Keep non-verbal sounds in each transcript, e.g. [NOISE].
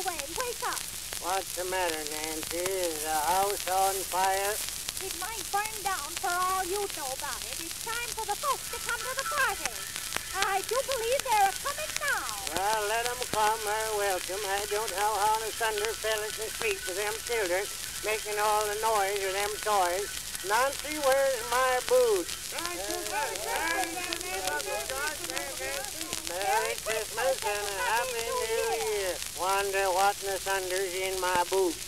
away. Wake up. What's the matter, Nancy? Is the house on fire? It might burn down for all you know about it. It's time for the folks to come to the party. I do believe they're coming now. Well, let 'em come. They're welcome. I don't know how the thunder fellas can sleep with them children making all the noise with them toys. Nancy, where's my boots? Merry Christmas and a Happy New Year. Wonder what in the thunder's in my boots.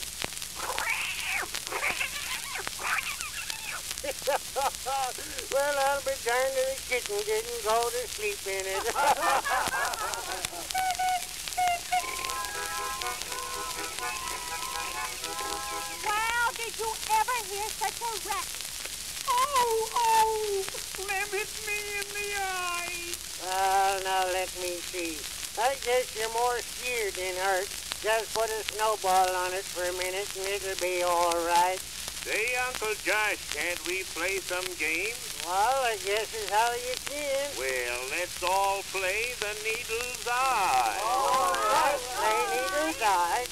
[LAUGHS] well, I'll be darned if the kitten didn't go to sleep in it. [LAUGHS] Well, did you ever hear such a wreck? Oh, oh, limit me in the eye. well, now let me see. I guess you're more scared than hurt. Just put a snowball on it for a minute and it'll be all right. Say, Uncle Josh, can't we play some games? Well, I guess is how you can. Well, let's all play the needle's eye. All right, play needle's eye.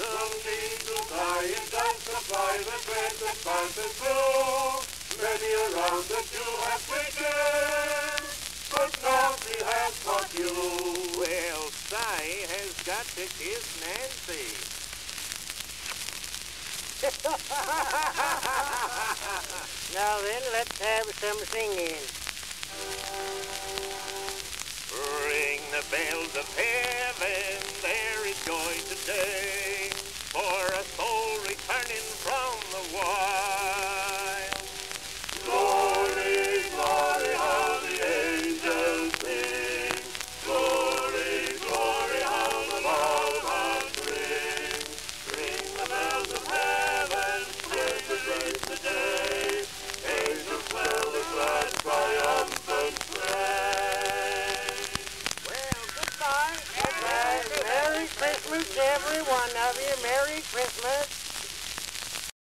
The needle's eye is does supply the thread that passes through. Got to Nancy. [LAUGHS] Now then, let's have some singing. Ring the bells of heaven, there is joy today, for a soul returning from the war. Merry Christmas.